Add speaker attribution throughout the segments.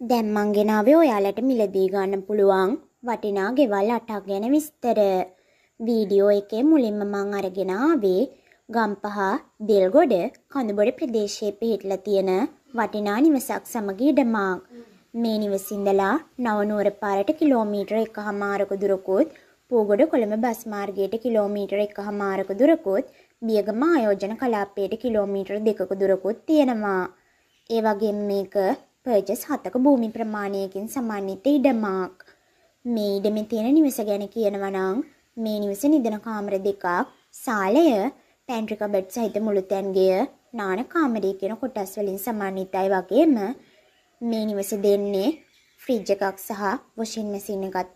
Speaker 1: දැන් මං ගෙනාවේ ඔයාලට මිලදී ගන්න පුළුවන් වටිනා ගෙවල් අටක් ගැන විස්තර. වීඩියෝ එකේ මුලින්ම මං අරගෙන ආවේ ගම්පහ දෙල්ගොඩ කඳුබොඩ ප්‍රදේශයේ පිහිටලා තියෙන වටිනා නිවසක් සමග ඉඩමක්. මේ නිවසින්දලා නවනුවර පාරට කිලෝමීටර එකහමාරක දුරකුත් පූගොඩ කොළඹ බස් මාර්ගයට කිලෝමීටර එකහමාරක දුරකුත් බියගම ආයෝජන කලාපයට කිලෝමීටර දෙකක දුරකුත් තියෙනවා. ඒ වගේම මේක පර්චස් හතක භූමි ප්‍රමාණයකින් සමන්විත ඉඩමක්. මේ ඉඩමේ තියෙන නිවස ගැන කියනවා නම් මේ නිවස නිදන කාමර දෙකක්, සාලය, පැන්ට්‍රි කබඩ් සහිත මුළුතැන්ගෙය, නාන කාමරය කියන කොටස් වලින් සමන්විතයි වගේම මේ නිවස දෙන්නේ ෆ්‍රිජ් එකක් සහ වොෂින් මැෂින් එකත්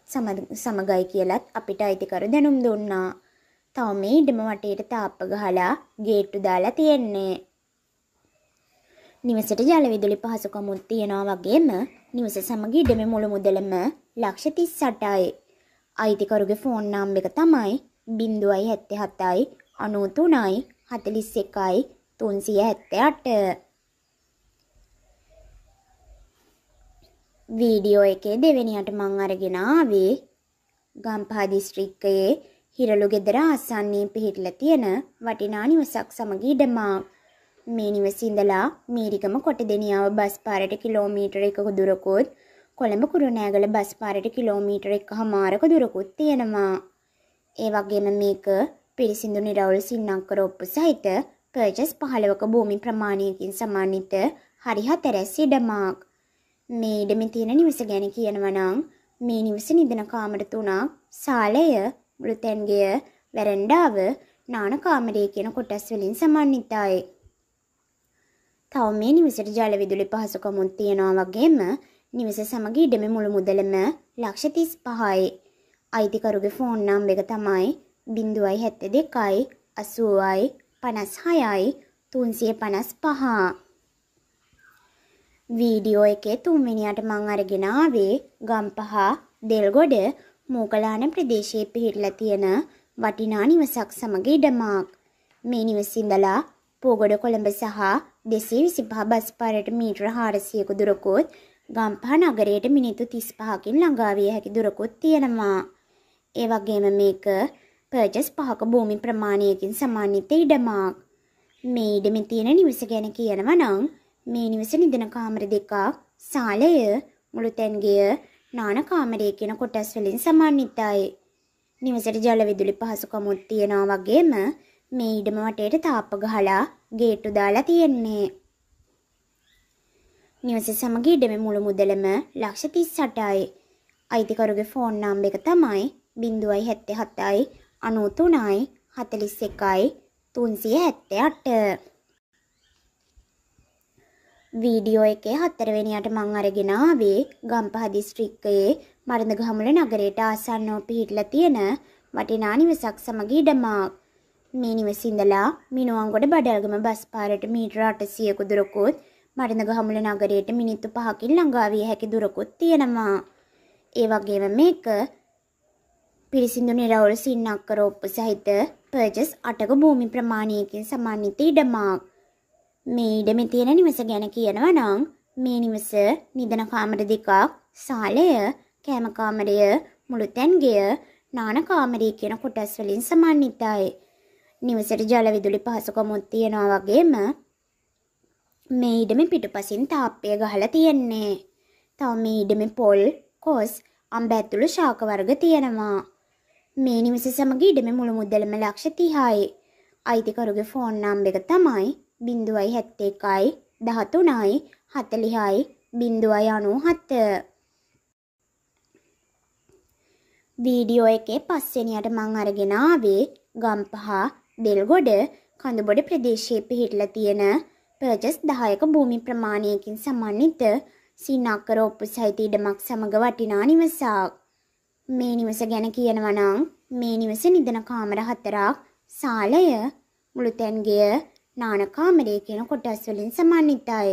Speaker 1: සමගයි කියලත් අපිට අයිතිකරු දැනුම් දුන්නා. තව මේ ඉඩම වටේට තාප්ප ගහලා ගේට්ටු දාලා තියෙන්නේ. නිවසට ජල විදුලි පහසුකමුත් තියනවා වගේම නිවස සමග ඉඩමේ මුළු මුදලම ලක්ෂ 38යි. අයිතිකරුගේ ෆෝන් නම් එක තමයි 077යි 93යි 41යි 378. වීඩියෝ එකේ දෙවෙනියට මං අරගෙන ආවේ ගම්පහ දිස්ත්‍රික්කයේ හිරළු ගෙදර ආසන්නයේ පිහිටලා තියෙන වටිනා නිවසක් සමග ඉඩමක්. මේ නිවසේ ඉඳලා මීරිගම කොටදෙනියාව බස් පාරට කිලෝමීටර 1ක දුරකුත් කොළඹ කුරුණෑගල බස් පාරට කිලෝමීටර 1කමාරක දුරකුත් තියෙනවා. ඒ වගේම මේක පිරිසිදු නිරවුල් සින්නක්කර ඔප්පු සහිත පර්චස් 15ක භූමි ප්‍රමාණයකින් සමන්විත හරි හතරැස් ඉඩමක්. මේ ඉඩමේ තියෙන නිවස ගැන කියනවා නම් මේ නිවස නිදන කාමර තුනක්, සාලය, මුළුතැන්ගෙය, වැරන්ඩාව, නාන කාමරය කියන කොටස් වලින් සමන්විතයි. තව මේ නිවසට ජල විදුලි පහසුකමුත් තියනවා වගේම නිවස සමග ඉඩමේ මුළු මුදලම ලක්ෂ 35යි. අයිතිකරුගේ ෆෝන් නම්බර එක තමයි 072යි 80යි 56යි 355. වීඩියෝ එකේ තුන්වෙනියට මං අරගෙන ආවේ ගම්පහ දෙල්ගොඩ මූකලාන ප්‍රදේශයේ පිහිටලා තියෙන වටිනා නිවසක් සමග ඉඩමක්. මේ නිවසින්දලා පෝගොඩ කොළඹ සහ දෙසේ විසිපහ බස් පාරට මීටර හාරසියක දුරකුත් ගම්පහ නගරයට මිනිත්තු තිස් පහකින් ළඟාවිය හැකි දුරකුත් තියෙනවා. ඒ වගේම මේක පර්ජස් පහක භූමි ප්‍රමාණයකින් සමාන්විත ඉඩමක්. මේ ඉඩමේ තියෙන නිවස ගැන කියනවා නම් මේ නිවස නිදන කාමර දෙකක්, සාලය, මුළුතැන්ගෙය, නාන කාමරය කියන කොටස් වලින් සමන්විතයි. නිවසට ජල විදුලි පහසුකමුත් තියනවා වගේම මේ ඉඩම වටේට තාප්ප ගහලා ගේට්ටු දාලා තියෙන්නේ. නිවස සමග ඉඩමේ මුළු මුදලම ලක්ෂ 38යි. අයිතිකරුගේ ෆෝන් නම්බර එක තමයි 077යි 93යි 41යි 378. වීඩියෝ එකේ හතරවෙනියට මං අරගෙන ආවේ ගම්පහ දිස්ත්‍රික්කයේ මරඳගහමුල නගරයට ආසන්නව පිහිටලා තියෙන වටිනා නිවසක් සමග ඉඩමක්. මේ නිවසින්දලා මිනුවන්ගොඩ බඩල්ගම බස් පාරට මීටර 800ක දුරකුත් මරණගහමුල නගරයට මිනිත්තු 5කින් ළඟා විය හැකි දුරකුත් තියෙනවා. ඒ වගේම මේක පිරිසිදු නිරවුල් සින්නක්කර ඔප්පු සහිත පර්චස් 8ක භූමි ප්‍රමාණයකින් සමන්විත ඉඩමක්. මේ ඉඩමේ තියෙන නිවස ගැන කියනවා නම් මේ නිවස නිදන කාමර දෙකක්, සාලය, කෑම කාමරය, මුළුතැන්ගෙය, නාන කාමරය කියන කොටස් වලින් සමන්විතයි. නිවසට ජල විදුලි පහසුකමුත් තියනවා වගේම මේ ඉඩමේ පිටුපසින් තාප්පය ගහලා තියෙන්නේ. තව මේ ඉඩමේ පොල්, කොස්, අඹ ඇතුළු ශාක වර්ග තියෙනවා. මේ නිවස සමග ඉඩමේ මුළු මුදලම ලක්ෂ 30යි. අයිතිකරුගේ ෆෝන් නම්බර එක තමයි 071යි 13යි 40යි 097. වීඩියෝ එකේ පස්වෙනියට මං අරගෙන ආවේ ගම්පහ දෙල්ගොඩ කඳුබොඩ ප්‍රදේශයේ පිහිටලා තියෙන පර්ජස් 10ක භූමි ප්‍රමාණයකින් සමන්විත සිනාකර ඔප්පු සහිත ඉඩමක් සමග වටිනා නිවසක්. මේ නිවස ගැන කියනවා නම් මේ නිවස නිදන කාමර හතරක්, සාලය, මුළුතැන්ගෙය, නාන කාමරය කියන කොටස් වලින් සමන්විතයි.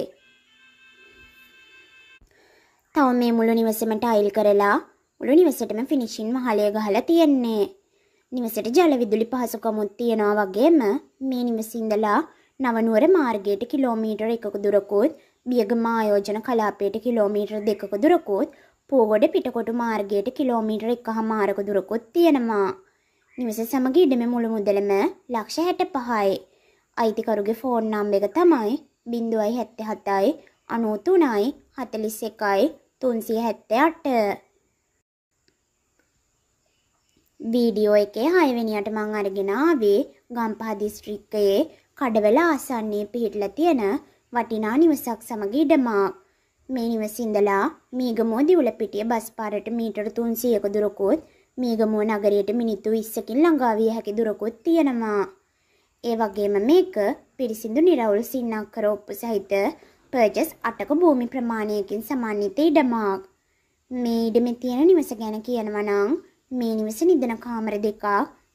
Speaker 1: තව මේ මුළු නිවසම ටයිල් කරලා මුළු නිවසටම ෆිනිෂින් මහලය ගහලා තියෙන්නේ. නිවසට ජල විදුලි පහසුකමුත් තියනවා වගේම මේ නිවසේ ඉඳලා නවනුවර මාර්ගයට කිලෝමීටර එකක දුරකුත් බියගම ආයෝජන කලාපයට කිලෝමීටර් දෙකක දුරකුත් පෝගොඩ පිටකොටු මාර්ගයට කිලෝමීටර් එකහමාරක දුරකුත් තියෙනවා. නිවස සමග ඉඩම මුළු මුදලම ලක්ෂ හැට පහයි. අයිතිකරුගේ ෆෝන් නම් එක තමයි බින්දුවයි හැත්ත හතයි අනූතුනයි හතලිස් එකයි තුන්සිය හැත්ත අට. වීඩියෝ එකේ හයවෙනියට මං අරගෙන ආවේ ගම්පහ දිස්ත්‍රික්කයේ කඩවල ආසන්නයේ පිහිටලා තියෙන වටිනා නිවසක් සමග ඉඩමක්. මේ නිවසින්දලා මීගමුව දිවුලපිටිය බස් පාරට මීටර 300ක දුරකුත් මීගමුව නගරයට මිනිත්තු 20කින් ළඟා විය හැකි දුරකුත් තියෙනවා. ඒ වගේම මේක පිරිසිදු නිරවුල් සින්නක්කර ඔප්පු සහිත පර්චස් 8ක භූමි ප්‍රමාණයකින් සමන්විත ඉඩමක්. මේ ඉඩමේ තියෙන නිවස ගැන කියනවා නම් මේ නිවස නිදන කාමර දෙකක්,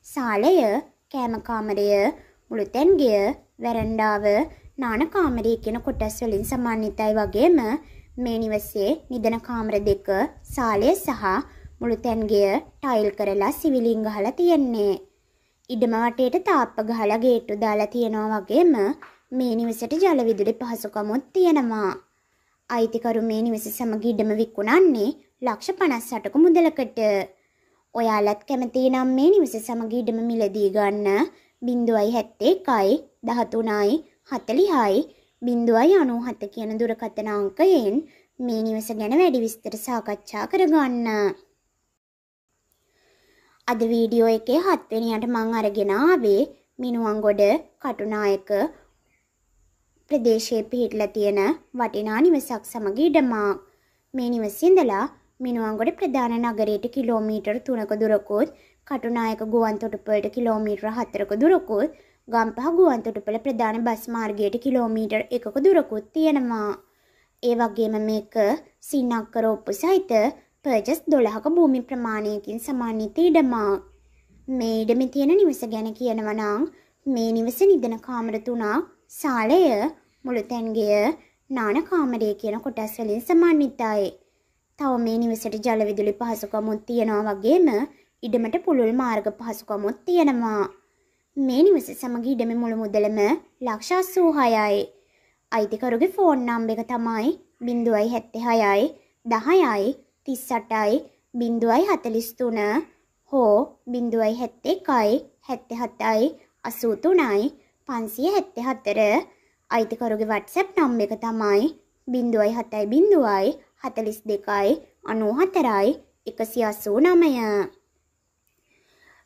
Speaker 1: සාලය, කෑම කාමරය, මුළුතැන්ගය, වැරන්ඩාව, නාන කාමරය කියන කොටස් වලින් සමන්විතයි වගේම මේ නිවසේ නිදන කාමර දෙක, සාලය සහ මුළුතැන්ගය ටයිල් කරලා සිවිලින් ගහලා තියෙන්නේ. ඉඩම වටේට තාප්ප ගහලා ගේට්ටු දාලා තියෙනවා වගේම මේ නිවසට ජල විදුලි පහසුකමුත් තියෙනවා. අයිතිකරු මේ නිවස සමග ඉඩම විකුණන්නේ ලක්ෂ 58ක මුදලකට. ඔයාලත් කැමති නම් මේ නිවස සමග ඉඩම මිලදී ගන්න 0.71යි 13යි 40යි 0.97 කියන දුරකථන අංකයෙන් මේ නිවස ගැන වැඩි විස්තර සාකච්ඡා කරගන්න. අද වීඩියෝ එකේ හත්වෙනියට මං අරගෙන ආවේ මිනුවන්ගොඩ කටුනායක ප්‍රදේශයේ පිහිටලා තියෙන වටිනා නිවසක් සමග ඉඩමක්. මේ නිවසින්දලා මිනුවන්ගොඩ ප්‍රධාන නගරයට කිලෝමීටර් 3ක දුරකුත් කටුනායක ගුවන්තොටුපළට කිලෝමීටර් 4ක දුරකුත් ගම්පහ ගුවන්තොටුපළ ප්‍රධාන බස් මාර්ගයට කිලෝමීටර් 1ක දුරකුත් තියෙනවා. ඒ වගේම මේක සින්නක්කර ඔප්පු සහිත පර්ජස් 12ක භූමි ප්‍රමාණයකින් සමන්විත ඉඩමක්. මේ ඉඩමේ තියෙන නිවස ගැන කියනවා නම් මේ නිවස නිදන කාමර තුනක්, සාලය, මුළුතැන්ගය, නාන කාමරය කියන කොටස් වලින් සමන්විතයි. තව මේ නිවසට ජල විදුලි පහසුකමුත් තියෙනවා වගේම ඉඩමට පුළුල් මාර්ග පහසුකමුත් තියෙනවා. මේ නිවස සමග ඉඩමේ මුළු මුදලම ලක්ෂ 86යි. අයිතිකරුගේ ෆෝන් නම්බර එක තමයි 076යි 10යි තිස් අටයි බින්දුවයි හතලිස් තුන හෝ බින්දුවයි හැත්ත එකයි හැත්ත හතයි අසූ තුනයි පන්සිය හැත්ත හතර අයිතිකරුගේ වටසැප් නම් එක තමයි බින්දුවයි හතයි බින්දුවයි හතලිස් දෙකයි අනූ හතරයි එකසි අසූ නමය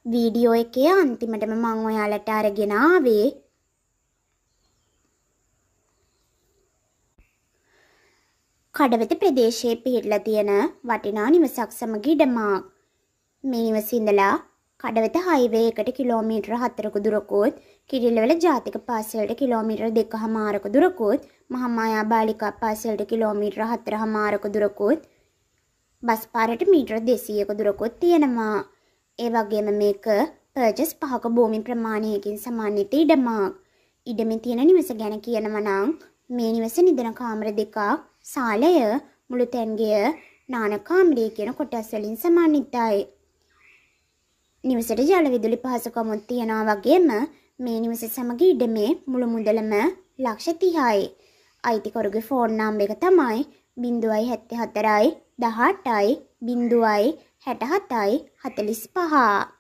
Speaker 1: වීඩියෝ එකේ අන්තිමටම මං ඔයාලට අරගෙන ආවේ කඩවත ප්‍රදේශයේ පිහිටලා තියෙන වටිනා නිවසක් සමග ඉඩමක්. මේ නිවසින්දලා කඩවත හයිවේ එකට කිලෝමීටර 4ක දුරකුත්, කිරිල්ලවල ජාතික පාසලට කිලෝමීටර 2කමාරක දුරකුත්, මහමායා බාලිකා පාසලට කිලෝමීටර 4කමාරක දුරකුත්, බස් පාරට මීටර 200ක දුරකුත් තියෙනවා. ඒ වගේම මේක පර්චස් පහක භූමි ප්‍රමාණයකින් සමන්විත ඉඩමක්. ඉඩමේ තියෙන නිවස ගැන කියනවා නම් මේ නිවස නිදන කාමර දෙකක් සාලය මුළුතැන්ගය නානකාමරය කියන කොටස් වලින් සමන්විතයි. නිවසට ජල විදුලි පහසුකමුත් තියනවා වගේම මේ නිවස සමග ඉඩමේ මුළු මුදලම ලක්ෂ 30යි. අයිතිකරුගේ ෆෝන් නම්බර එක තමයි 074යි 18යි 0යි 67යි 45.